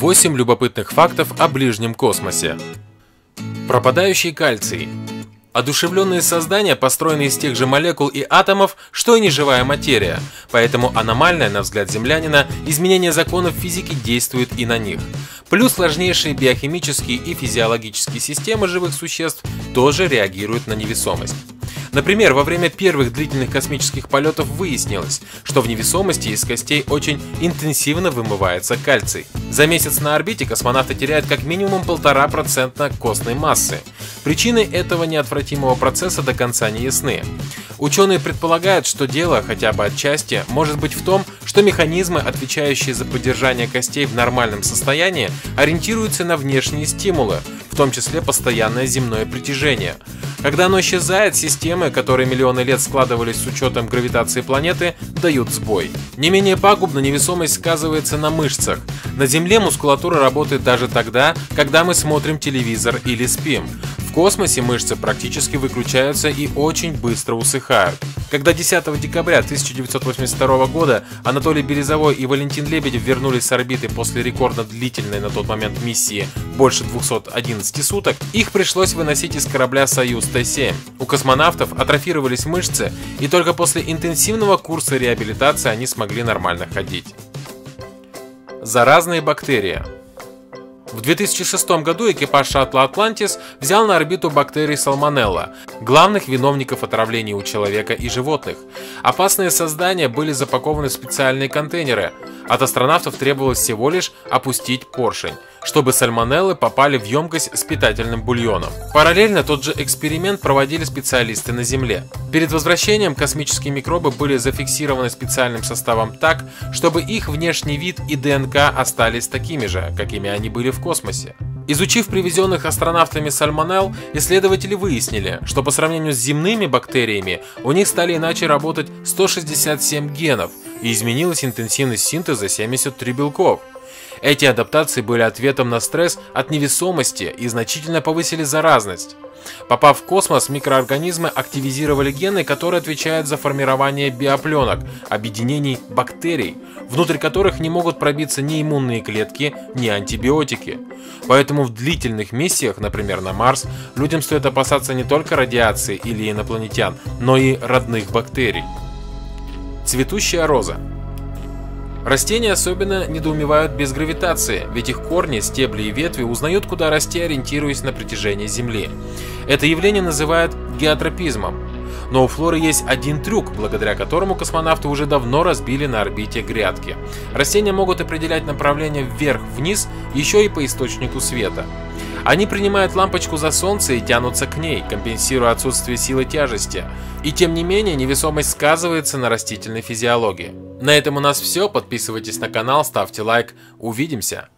8 любопытных фактов о ближнем космосе. Пропадающий кальций. Одушевленные создания построены из тех же молекул и атомов, что и неживая материя, поэтому аномальное, на взгляд землянина, изменение законов физики действует и на них. Плюс сложнейшие биохимические и физиологические системы живых существ тоже реагируют на невесомость. Например, во время первых длительных космических полетов выяснилось, что в невесомости из костей очень интенсивно вымывается кальций. За месяц на орбите космонавты теряют как минимум 1,5% костной массы. Причины этого неотвратимого процесса до конца не ясны. Ученые предполагают, что дело, хотя бы отчасти, может быть в том, что механизмы, отвечающие за поддержание костей в нормальном состоянии, ориентируются на внешние стимулы, том числе постоянное земное притяжение. Когда оно исчезает, системы, которые миллионы лет складывались с учетом гравитации планеты, дают сбой. Не менее пагубно невесомость сказывается на мышцах. На Земле мускулатура работает даже тогда, когда мы смотрим телевизор или спим. В космосе мышцы практически выключаются и очень быстро усыхают. Когда 10 декабря 1982 года Анатолий Березовой и Валентин Лебедев вернулись с орбиты после рекордно длительной на тот момент миссии больше 211 суток, их пришлось выносить из корабля «Союз Т-7». У космонавтов атрофировались мышцы, и только после интенсивного курса реабилитации они смогли нормально ходить. Заразные бактерии – в 2006 году экипаж шаттла «Атлантис» взял на орбиту бактерий салмонелла, главных виновников отравления у человека и животных. Опасные создания были запакованы в специальные контейнеры. От астронавтов требовалось всего лишь опустить поршень чтобы сальмонеллы попали в емкость с питательным бульоном. Параллельно тот же эксперимент проводили специалисты на Земле. Перед возвращением космические микробы были зафиксированы специальным составом так, чтобы их внешний вид и ДНК остались такими же, какими они были в космосе. Изучив привезенных астронавтами сальмонелл, исследователи выяснили, что по сравнению с земными бактериями у них стали иначе работать 167 генов и изменилась интенсивность синтеза 73 белков. Эти адаптации были ответом на стресс от невесомости и значительно повысили заразность. Попав в космос, микроорганизмы активизировали гены, которые отвечают за формирование биопленок, объединений бактерий, внутрь которых не могут пробиться ни иммунные клетки, ни антибиотики. Поэтому в длительных миссиях, например на Марс, людям стоит опасаться не только радиации или инопланетян, но и родных бактерий. Цветущая роза Растения особенно недоумевают без гравитации, ведь их корни, стебли и ветви узнают, куда расти, ориентируясь на притяжение Земли. Это явление называют геотропизмом. Но у флоры есть один трюк, благодаря которому космонавты уже давно разбили на орбите грядки. Растения могут определять направление вверх-вниз еще и по источнику света. Они принимают лампочку за солнце и тянутся к ней, компенсируя отсутствие силы тяжести. И тем не менее, невесомость сказывается на растительной физиологии. На этом у нас все. Подписывайтесь на канал, ставьте лайк. Увидимся!